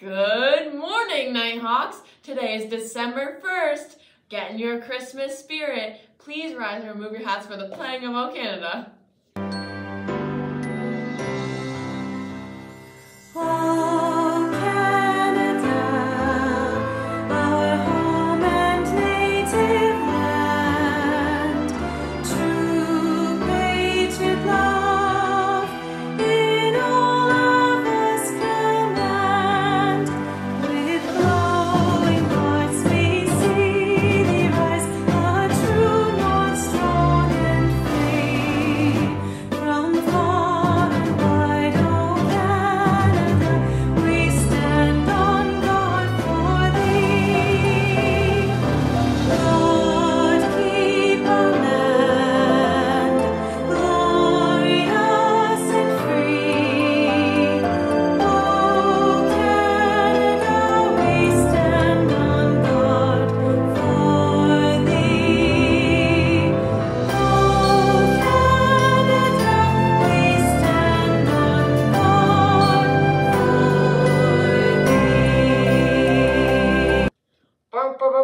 Good morning, Nighthawks. Today is December 1st. Get in your Christmas spirit. Please rise and remove your hats for the playing of O Canada.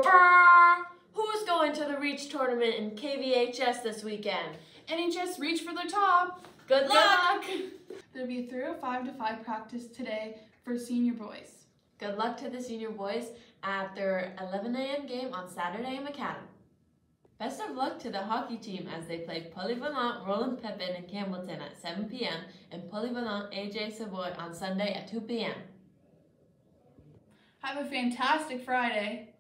Who's going to the Reach tournament in KVHS this weekend? NHS reach for the top. Good luck! There'll be a 305 to 5 practice today for senior boys. Good luck to the senior boys at their 11 a.m. game on Saturday in McAdam. Best of luck to the hockey team as they play Polyvalent Roland Pepin in Campbellton at 7 p.m. and Polyvalent AJ Savoie on Sunday at 2 p.m. Have a fantastic Friday.